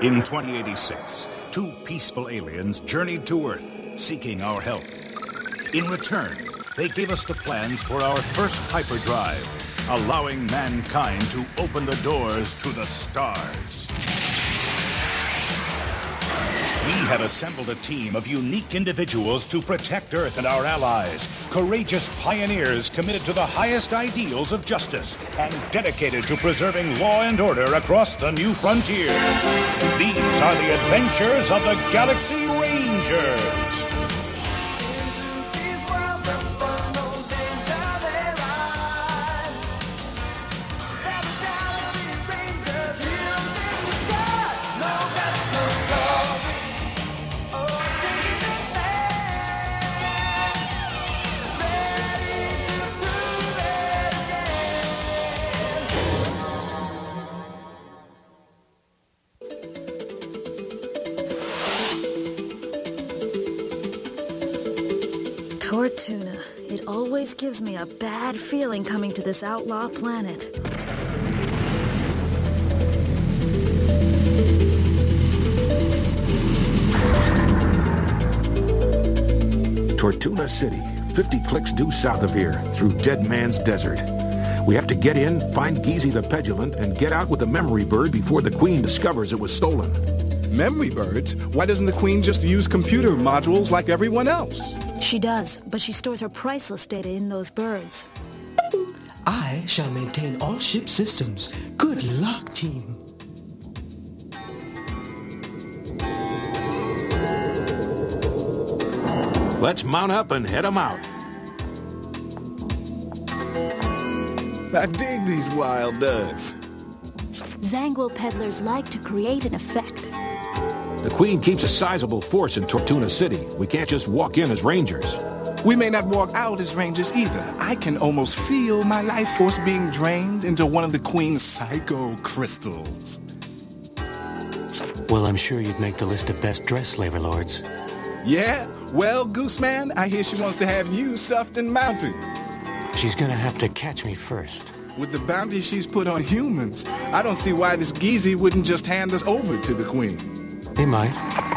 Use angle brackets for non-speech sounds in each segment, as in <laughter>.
In 2086, two peaceful aliens journeyed to Earth, seeking our help. In return, they gave us the plans for our first hyperdrive, allowing mankind to open the doors to the stars. Have assembled a team of unique individuals to protect Earth and our allies. Courageous pioneers committed to the highest ideals of justice and dedicated to preserving law and order across the new frontier. These are the adventures of the Galaxy Rangers. Feeling coming to this outlaw planet. Tortuna City, 50 clicks due south of here, through Dead Man's Desert. We have to get in, find Geezy the Petulant, and get out with the memory bird before the Queen discovers it was stolen. Memory birds? Why doesn't the Queen just use computer modules like everyone else? She does, but she stores her priceless data in those birds. I shall maintain all ship systems. Good luck, team. Let's mount up and head 'em out. I dig these wild duds. Zangwill peddlers like to create an effect. The Queen keeps a sizable force in Tortuna City. We can't just walk in as rangers. We may not walk out as rangers either. I can almost feel my life force being drained into one of the Queen's psycho crystals. Well, I'm sure you'd make the list of best dressed slaver lords. Yeah? Well, Gooseman, I hear she wants to have you stuffed and mounted. She's gonna have to catch me first. With the bounty she's put on humans, I don't see why this Geezy wouldn't just hand us over to the Queen. He might.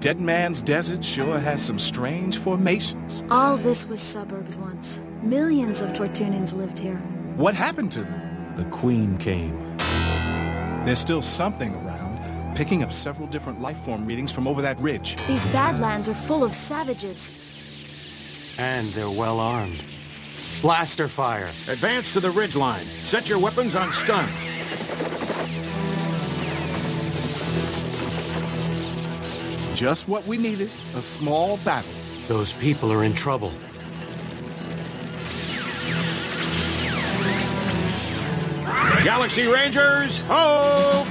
Dead Man's Desert sure has some strange formations. All this was suburbs once. Millions of Tortunans lived here. What happened to them? The Queen came. There's still something around, picking up several different life form readings from over that ridge. These badlands are full of savages. And they're well armed. Blaster fire. Advance to the ridge line. Set your weapons on stun. Just what we needed, a small battle. Those people are in trouble. Galaxy Rangers, ho!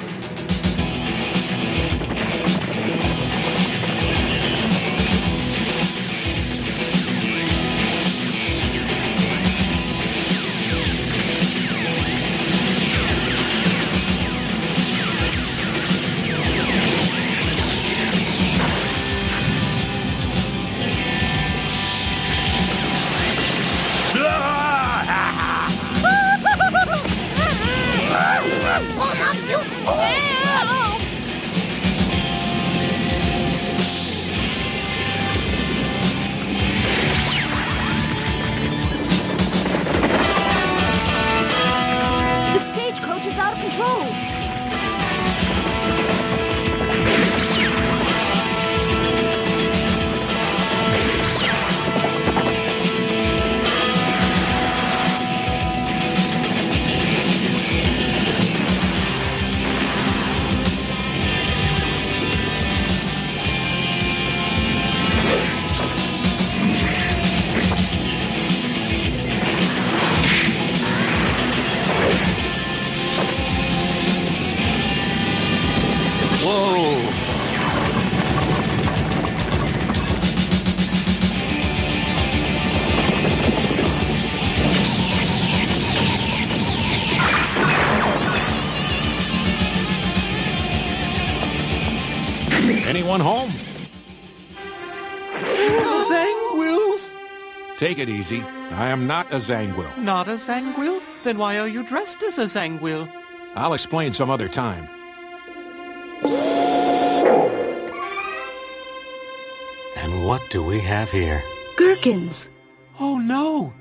anyone home. Zangwills! Take it easy. I am not a Zangwill. Not a Zangwill? Then why are you dressed as a Zangwill? I'll explain some other time. And what do we have here? Gherkins. Oh no!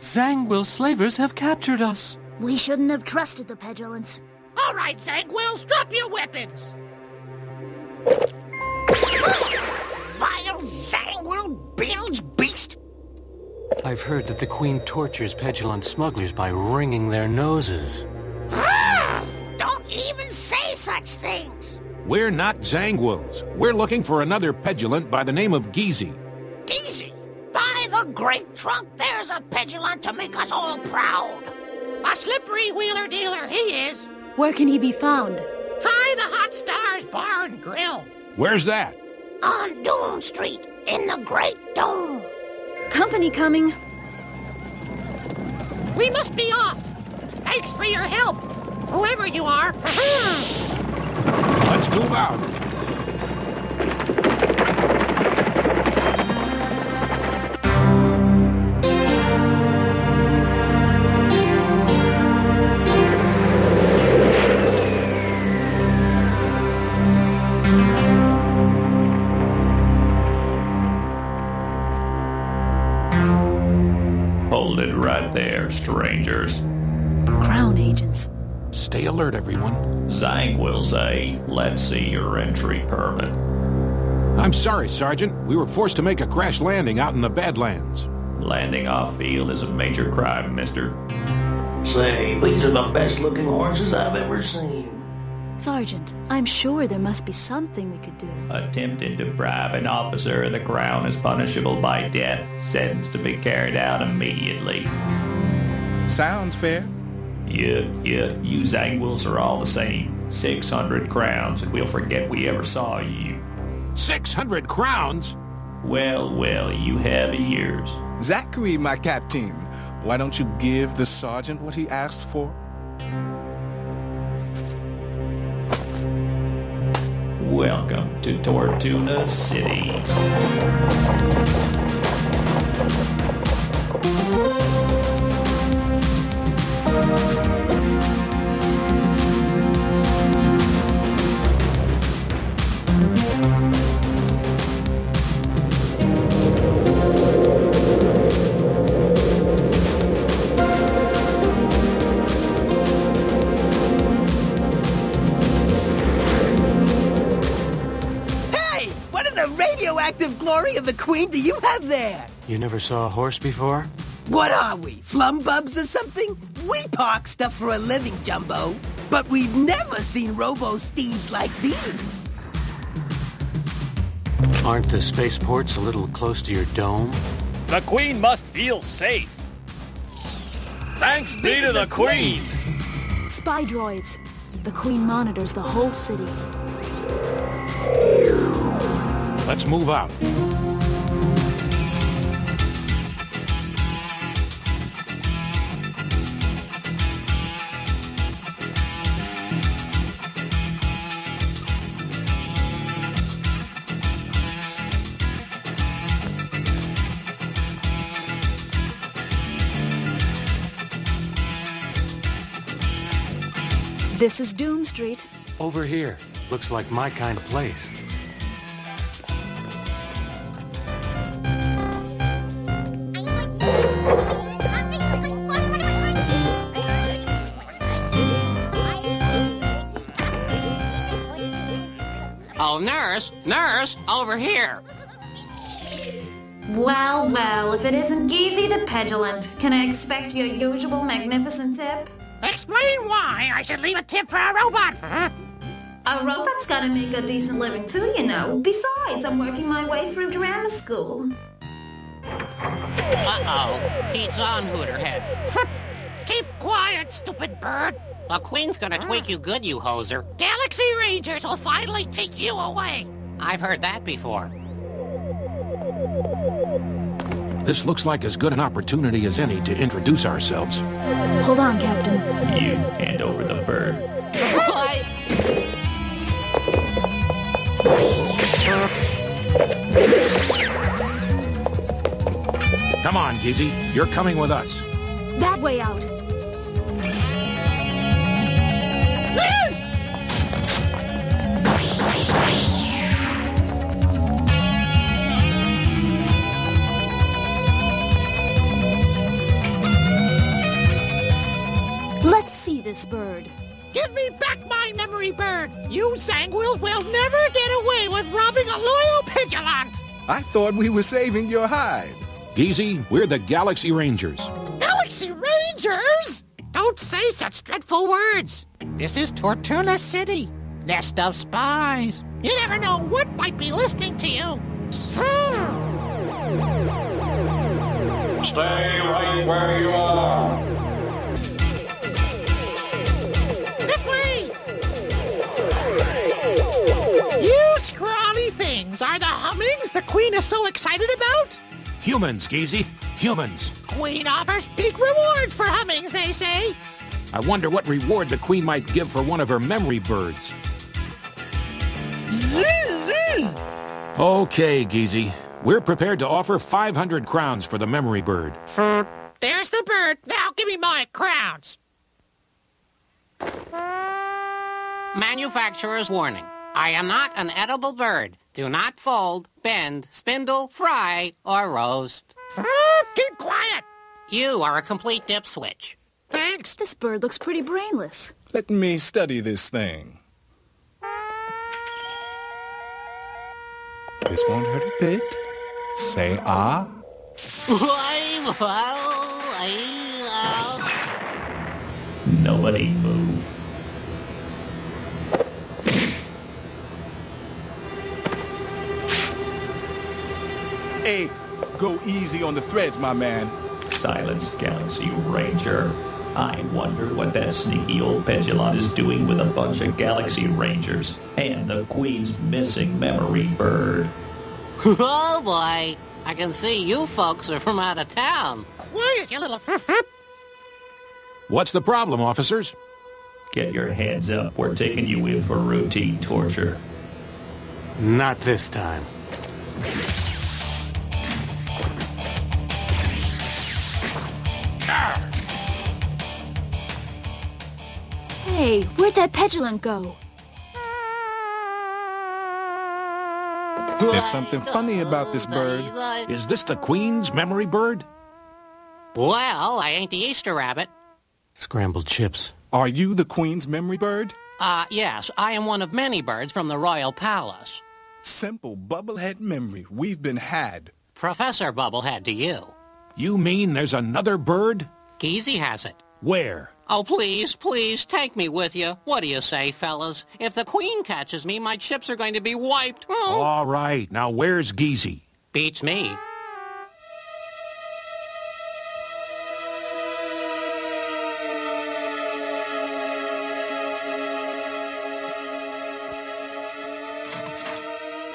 Zangwill slavers have captured us. We shouldn't have trusted the Pedulants. All right, Zangwills, drop your weapons! Vile Zangwill bilge beast! I've heard that the Queen tortures petulant smugglers by wringing their noses. Ah! Don't even say such things! We're not Zangwills. We're looking for another petulant by the name of Geezy. Geezy? By the great trunk, there's a petulant to make us all proud. A slippery wheeler dealer he is. Where can he be found? Try the Hot Stars Bar and Grill. Where's that? On Doom Street, in the Great Dome. Company coming. We must be off. Thanks for your help, whoever you are. Let's move out. Everyone. Zangwills, say, Let's see your entry permit. I'm sorry, Sergeant. We were forced to make a crash landing out in the Badlands. Landing off field is a major crime, mister. Say, these are the best looking horses I've ever seen. Sergeant, I'm sure there must be something we could do. Attempting to bribe an officer of the Crown is punishable by death. Sentence to be carried out immediately. Sounds fair. Yeah, yeah, you Zangwills are all the same. 600 crowns and we'll forget we ever saw you. 600 crowns? Well, well, you have ears. Zachary, my captain, why don't you give the sergeant what he asked for? Welcome to Tortuna City. Queen do you have there? You never saw a horse before? What are we, flumbubs or something? We park stuff for a living, Jumbo. But we've never seen robo-steeds like these. Aren't the spaceports a little close to your dome? The Queen must feel safe. Thanks be to the Queen! Spy droids. The Queen monitors the whole city. Let's move out. This is Doom Street. Over here. Looks like my kind of place. Oh, nurse, nurse, over here. Well, well, if it isn't Geezy the Petulant, can I expect your usual magnificent tip? Explain why I should leave a tip for a robot, huh? A robot's gotta make a decent living too, you know. Besides, I'm working my way through drama school. Uh-oh, he's on Hooterhead. Keep quiet, stupid bird. The Queen's gonna tweak you good, you hoser. Galaxy Rangers will finally take you away. I've heard that before. This looks like as good an opportunity as any to introduce ourselves. Hold on, Captain. You hand over the bird. What? Come on, Geezy. You're coming with us. That way out. This bird. Give me back my memory bird! You Zangwills will never get away with robbing a loyal Pidulant! I thought we were saving your hide. Geezy, we're the Galaxy Rangers. Galaxy Rangers? Don't say such dreadful words. This is Tortuna City, nest of spies. You never know what might be listening to you. Stay right where you are. Scrawny! Are the hummings the Queen is so excited about? Humans, Geezy. Humans. Queen offers big rewards for hummings, they say. I wonder what reward the Queen might give for one of her memory birds. Okay, Geezy. We're prepared to offer 500 crowns for the memory bird. There's the bird. Now give me my crowns. Manufacturer's warning. I am not an edible bird. Do not fold, bend, spindle, fry, or roast. Keep quiet. You are a complete dip switch. Thanks. This bird looks pretty brainless. Let me study this thing. This won't hurt a bit. Say ah. Nobody move. Hey, go easy on the threads, my man. Silence, Galaxy Ranger. I wonder what that sneaky old petulant is doing with a bunch of Galaxy Rangers and the Queen's missing memory bird. <laughs> Oh boy, I can see you folks are from out of town. Quiet, you little What's the problem, officers? Get your hands up. We're taking you in for routine torture. Not this time. Hey, where'd that petulant go? There's something funny about this bird. Is this the Queen's memory bird? Well, I ain't the Easter rabbit. Scrambled chips. Are you the Queen's memory bird? Uh, yes, I am one of many birds from the Royal Palace. Simple bubblehead memory. We've been had. Professor Bubblehead to you. You mean there's another bird? Geezy has it. Where? Oh, please, please, take me with you. What do you say, fellas? If the Queen catches me, my chips are going to be wiped. Oh. All right, now where's Geezy? Beats me.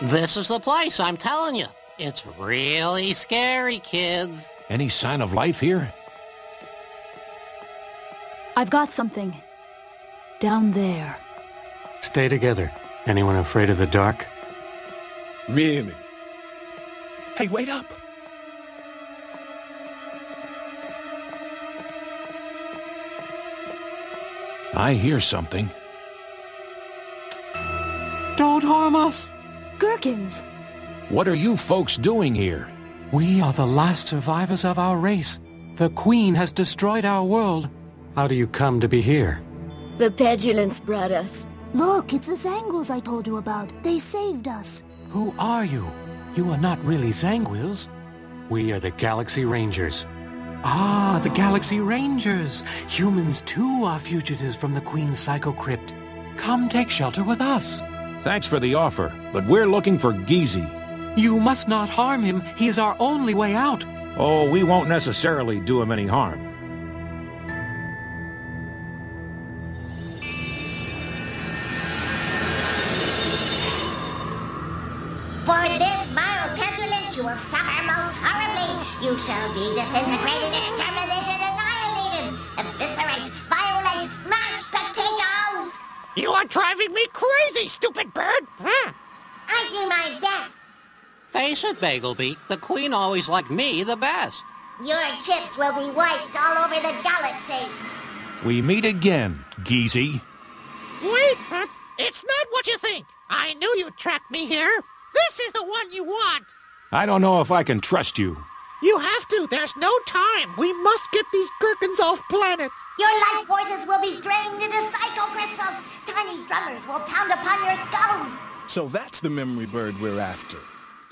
This is the place, I'm telling you. It's really scary, kids. Any sign of life here? I've got something. Down there. Stay together. Anyone afraid of the dark? Really? Hey, wait up. I hear something. Don't harm us. Gherkins. What are you folks doing here? We are the last survivors of our race. The Queen has destroyed our world. How do you come to be here? The Petulants brought us. Look, it's the Zangwills I told you about. They saved us. Who are you? You are not really Zangwills. We are the Galaxy Rangers. Ah, the Galaxy Rangers. Humans too are fugitives from the Queen's Psycho Crypt. Come take shelter with us. Thanks for the offer, but we're looking for Geezy. You must not harm him. He is our only way out. Oh, we won't necessarily do him any harm. Face it, Bagelbeak, the Queen always liked me the best. Your chips will be wiped all over the galaxy. We meet again, Geezy. Wait! huh? It's not what you think. I knew you'd track me here. This is the one you want. I don't know if I can trust you. You have to. There's no time. We must get these gherkins off planet. Your life forces will be drained into psycho crystals. Tiny drummers will pound upon your skulls. So that's the memory bird we're after.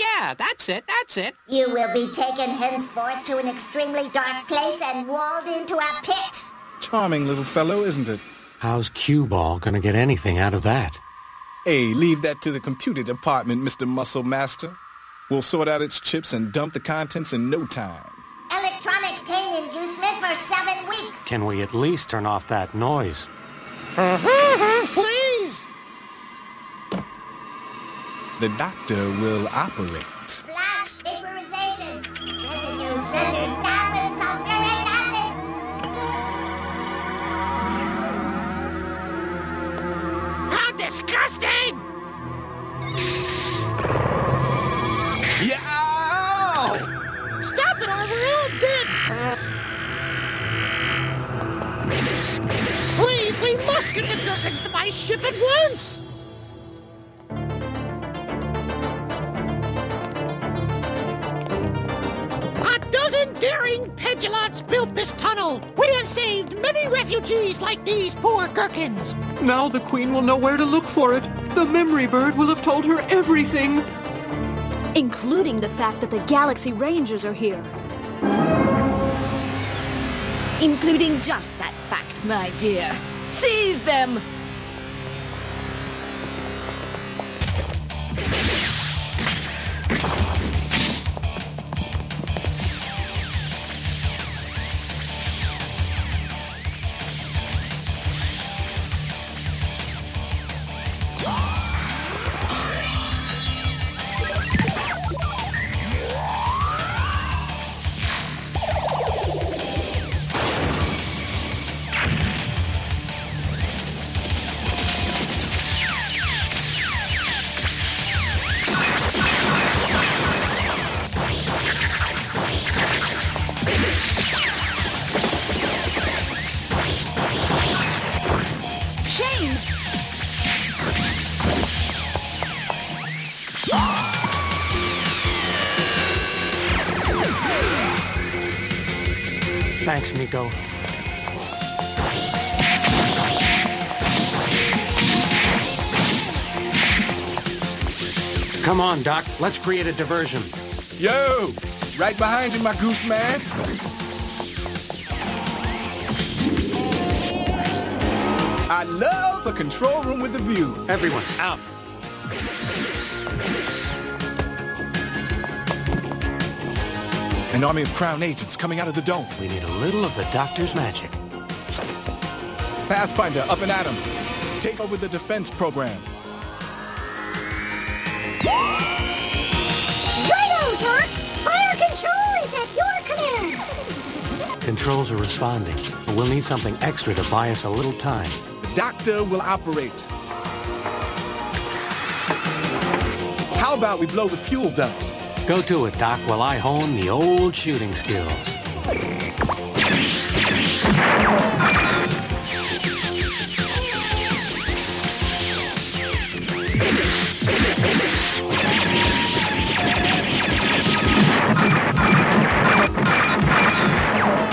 Yeah, that's it, that's it. You will be taken henceforth to an extremely dark place and walled into a pit. Charming little fellow, isn't it? How's Cue Ball gonna get anything out of that? Hey, leave that to the computer department, Mr. Muscle Master. We'll sort out its chips and dump the contents in no time. Electronic pain inducement for seven weeks. Can we at least turn off that noise? Mm-hmm. Please! The doctor will operate. Flash vaporization. Residues rendered down sulfuric acid. How disgusting! Yeah! Stop it or we're all dead! Please, we must get the Gherkins to my ship at once! Built. We have saved many refugees like these poor Gherkins. Now the Queen will know where to look for it. The memory bird will have told her everything. Including the fact that the Galaxy Rangers are here. Including just that fact, my dear. Seize them! Thanks, Niko. Come on, Doc. Let's create a diversion. Yo! Right behind you, my Gooseman. I love a control room with a view. Everyone, out. An army of Crown agents coming out of the dome. We need a little of the Doctor's magic. Pathfinder, up and at 'em. Take over the defense program. Righto, Doc! Fire control is at your command! Controls are responding, but we'll need something extra to buy us a little time. Doctor will operate. How about we blow the fuel dumps? Go to it, Doc, while I hone the old shooting skills.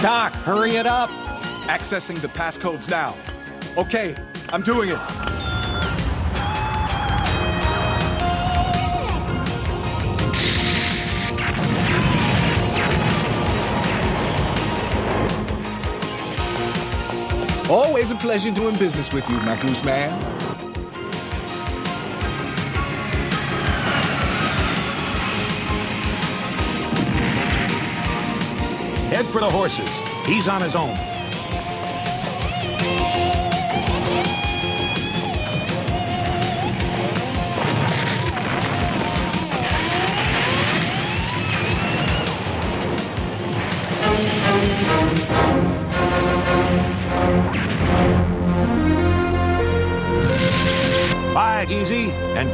Doc, hurry it up! Accessing the passcodes now. Okay, I'm doing it. Always a pleasure doing business with you, my Gooseman. Head for the horses. He's on his own.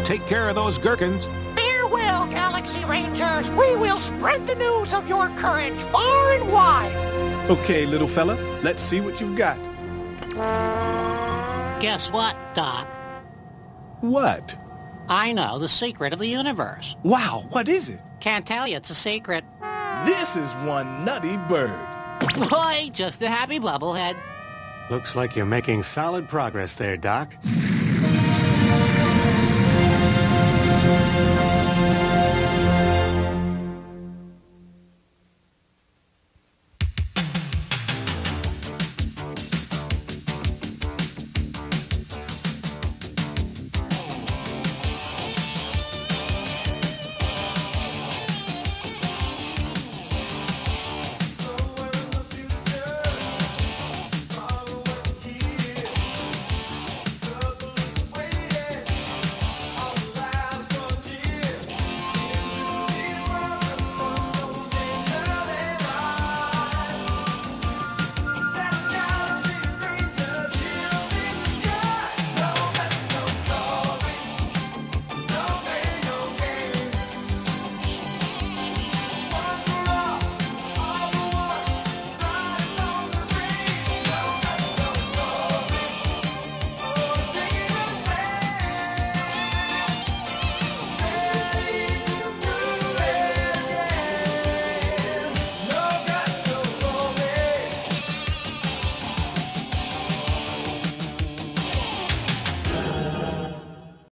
Take care of those gherkins. Farewell, Galaxy Rangers. We will spread the news of your courage far and wide. Okay, little fella, let's see what you've got. Guess what, Doc? What? I know the secret of the universe. Wow, what is it? Can't tell you, it's a secret. This is one nutty bird. Boy, just a happy bubblehead. Looks like you're making solid progress there, Doc.